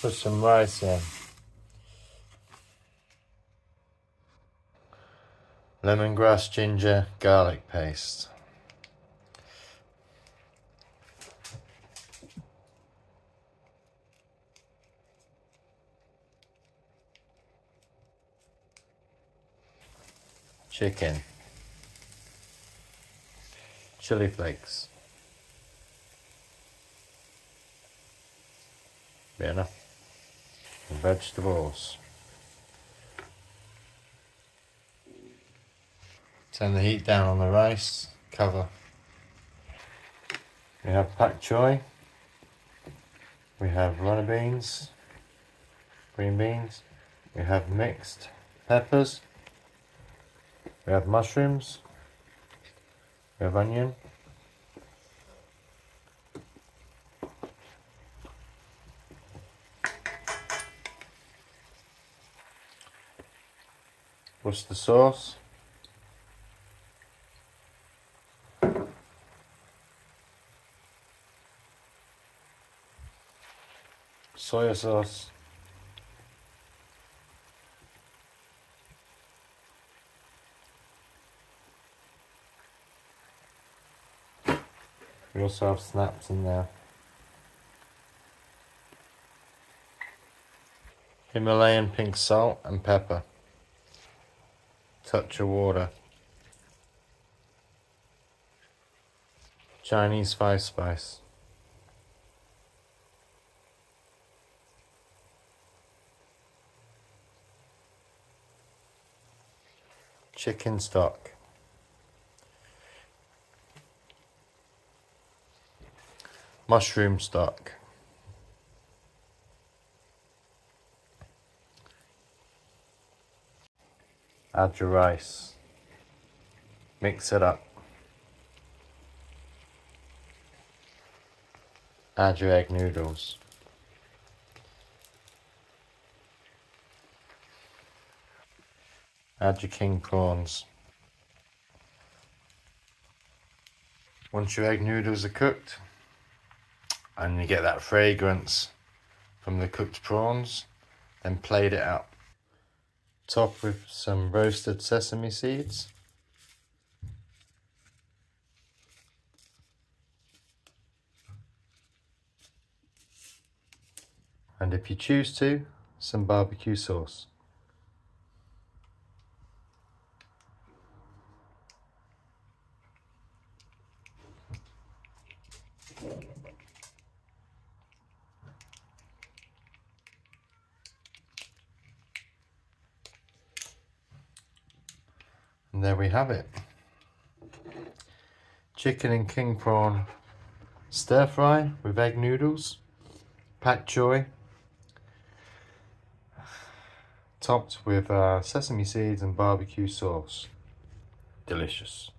Put some rice in. Lemongrass, ginger, garlic paste. Chicken. Chili flakes. And vegetables. Turn the heat down on the rice. Cover. We have pak choi. We have runner beans. Green beans. We have mixed peppers. We have mushrooms. We have onion. Worcester sauce. Soya sauce. We also have snaps in there. Himalayan pink salt and pepper. Touch of water. Chinese five spice. Chicken stock. Mushroom stock. Add your rice. Mix it up. Add your egg noodles. Add your king prawns. Once your egg noodles are cooked, and you get that fragrance from the cooked prawns, then plate it out. Top with some roasted sesame seeds. And if you choose to, some barbecue sauce. And there we have it. Chicken and king prawn stir fry with egg noodles, pak choi, topped with uh, sesame seeds and barbecue sauce. Delicious.